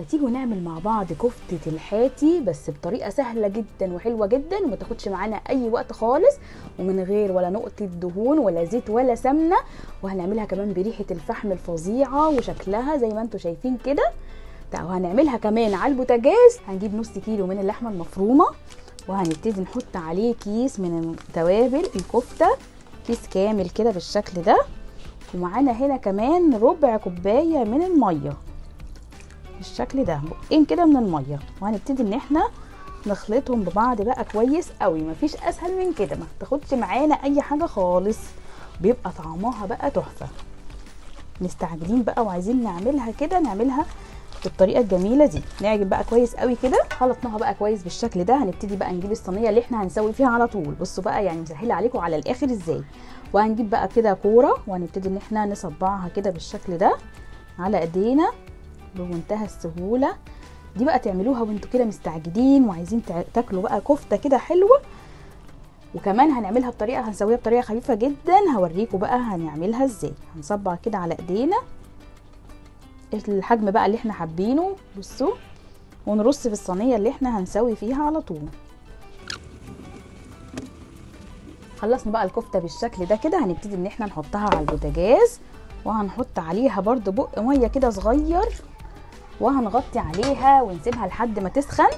ما تيجوا نعمل مع بعض كفتة الحاتي بس بطريقة سهلة جدا وحلوة جدا وما تاخدش معانا أي وقت خالص ومن غير ولا نقطة دهون ولا زيت ولا سمنة وهنعملها كمان بريحة الفحم الفظيعة وشكلها زي ما أنتم شايفين كده. وهنعملها كمان على البوتاجاز. هنجيب نص كيلو من اللحمة المفرومة وهنبتدي نحط عليه كيس من توابل الكفتة كيس كامل كده بالشكل ده. ومعانا هنا كمان ربع كوباية من المية. بالشكل ده. بقين كده من المية. وهنبتدي إن إحنا نخلطهم ببعض بقى كويس قوي. مفيش أسهل من كده. ما تاخدش معانا أي حاجة خالص. بيبقى طعمها بقى تحفة. مستعجلين بقى وعايزين نعملها كده نعملها بالطريقة الجميلة دي. نعجن بقى كويس قوي كده. خلطناها بقى كويس بالشكل ده. هنبتدي بقى نجيب الصينية اللي إحنا هنسوي فيها على طول. بصوا بقى يعني مسهله عليكم على الآخر إزاي. وهنجيب بقى كده كورة. وهنبتدي إن إحنا نصبعها كده بالشكل ده. على إيدينا. بمنتهى السهولة. دي بقى تعملوها وانتوا كده مستعجلين وعايزين تاكلوا بقى كفتة كده حلوة. وكمان هنعملها بطريقة هنسويها بطريقة خفيفة جدا. هوريكم بقى هنعملها إزاي. هنصبع كده على ايدينا الحجم بقى اللي إحنا حابينه. بصوا ونرص في الصينية اللي إحنا هنسوي فيها على طول. خلصنا بقى الكفتة بالشكل ده كده. هنبتدي إن إحنا نحطها على البوتاجاز. وهنحط عليها برده بق مية كده صغير. وهنغطي عليها ونسيبها لحد ما تسخن.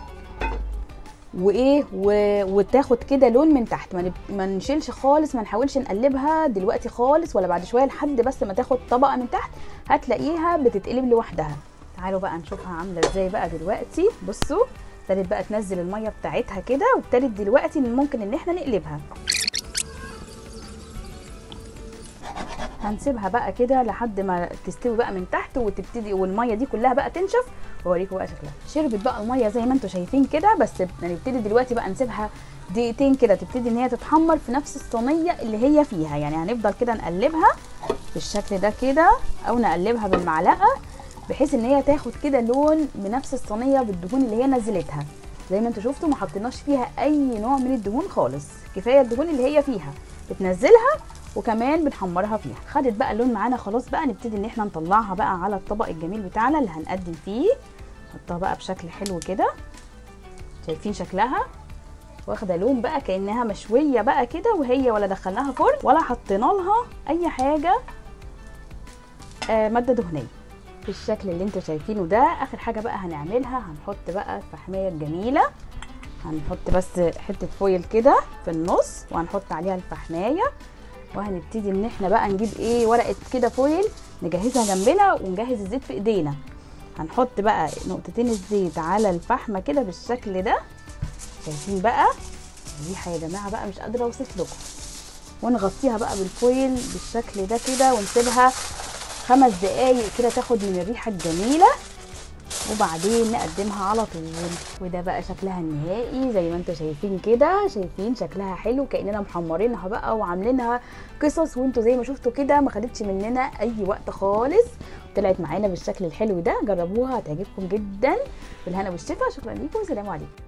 وإيه؟ و... وتاخد كده لون من تحت. ما, نب... ما نشيلش خالص ما نحاولش نقلبها دلوقتي خالص ولا بعد شوية لحد بس ما تاخد طبقة من تحت. هتلاقيها بتتقلب لوحدها. تعالوا بقى نشوفها عاملة إزاي بقى دلوقتي. بصوا ابتدت بقى تنزل المية بتاعتها كده وابتدت دلوقتي ممكن إن إحنا نقلبها. هنسيبها بقى كده لحد ما تستوي بقى من تحت وتبتدي والمية دي كلها بقى تنشف. واوريكم بقى شكلها. شربت بقى المية زي ما أنتم شايفين كده بس هنبتدي دلوقتي بقى نسيبها دقيقتين كده تبتدي ان هي تتحمر في نفس الصينية اللي هي فيها. يعني هنفضل كده نقلبها بالشكل ده كده أو نقلبها بالمعلقة بحيث إن هي تاخد كده لون بنفس الصينية بالدهون اللي هي نزلتها. زي ما أنتم شفتوا ما حطيناش فيها أي نوع من الدهون خالص. كفاية الدهون اللي هي فيها. بتنزلها وكمان بنحمرها فيها. خدت بقى اللون معانا خلاص بقى نبتدي إن إحنا نطلعها بقى على الطبق الجميل بتاعنا اللي هنقدم فيه. نحطها بقى بشكل حلو كده. شايفين شكلها؟ واخدة لون بقى كأنها مشوية بقى كده وهي ولا دخلناها فرن ولا حطينا لها أي حاجة آه مادة دهنية. بالشكل اللي أنتوا شايفينه ده آخر حاجة بقى هنعملها هنحط بقى الفحميه الجميله هنحط بس حتة فويل كده في النص وهنحط عليها الفحماية. وهنبتدي إن إحنا بقى نجيب إيه ورقة كده فويل نجهزها جنبنا ونجهز الزيت في إيدينا. هنحط بقى نقطتين الزيت على الفحمه كده بالشكل ده. شايفين بقى؟ الريحة يا جماعة بقى مش قادرة أوصف لكم. ونغطيها بقى بالفويل بالشكل ده كده ونسيبها خمس دقايق كده تاخد من الريحة الجميلة. وبعدين نقدمها على طول. وده بقى شكلها النهائي زي ما أنتم شايفين كده. شايفين شكلها حلو كأننا محمرينها بقى وعاملينها قصص. وانتوا زي ما شفتوا كده ما خدتش مننا أي وقت خالص. طلعت معانا بالشكل الحلو ده. جربوها هتعجبكم جدا. بالهنا والشفا. شكرا ليكم. والسلام عليكم.